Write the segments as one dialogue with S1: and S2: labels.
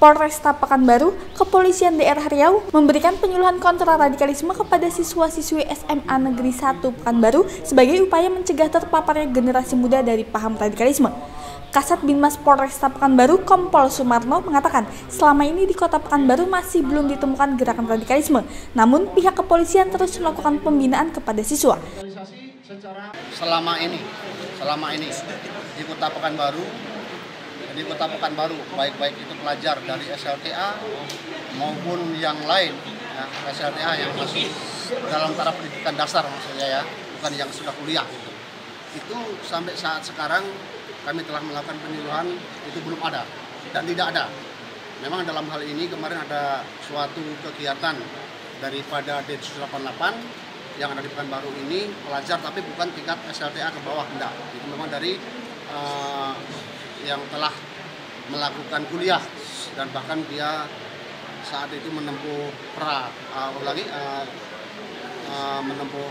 S1: Polresta Pekanbaru, Kepolisian Daerah Riau memberikan penyuluhan kontraradikalisme kepada siswa-siswi SMA Negeri 1 Pekanbaru sebagai upaya mencegah terpaparnya generasi muda dari paham radikalisme. Kasat Binmas Polresta Pekanbaru Kompol Sumarno mengatakan selama ini di kota Pekanbaru masih belum ditemukan gerakan radikalisme, namun pihak kepolisian terus melakukan pembinaan kepada siswa.
S2: Selama ini, selama ini di kota Pekanbaru di kota Pekanbaru baik-baik itu pelajar dari SLTA maupun yang lain ya, SLTA yang masih dalam taraf pendidikan dasar maksudnya ya bukan yang sudah kuliah gitu. itu sampai saat sekarang kami telah melakukan penyuluhan itu belum ada dan tidak ada memang dalam hal ini kemarin ada suatu kegiatan daripada Densus 88 yang ada di Pekanbaru ini pelajar tapi bukan tingkat SLTA ke bawah enggak itu memang dari uh, yang telah melakukan kuliah dan bahkan dia saat itu menempuh pra uh, lagi uh, uh, menempuh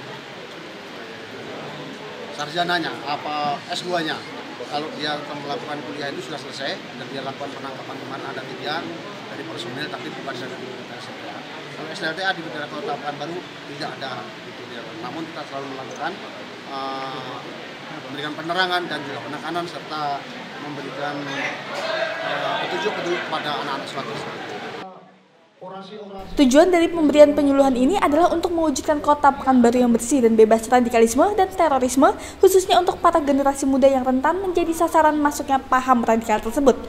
S2: sarjananya apa S2-nya kalau dia melakukan kuliah itu sudah selesai dan dia lakukan penangkapan kemarin ada tiga dari personil tapi bukan dari SLTA kalau SLTA di daerah kota baru tidak ada itu dia. Namun kita selalu melakukan uh, memberikan penerangan dan juga penekanan serta memberikan eh, petunjuk-petunjuk kepada anak-anak suatu
S1: Tujuan dari pemberian penyuluhan ini adalah untuk mewujudkan kota Pekanbaru yang bersih dan bebas radikalisme dan terorisme, khususnya untuk para generasi muda yang rentan menjadi sasaran masuknya paham radikal tersebut.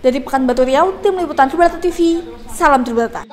S1: Dari Pekanbaru Riau, tim liputan Tribrata TV, salam Tribrata.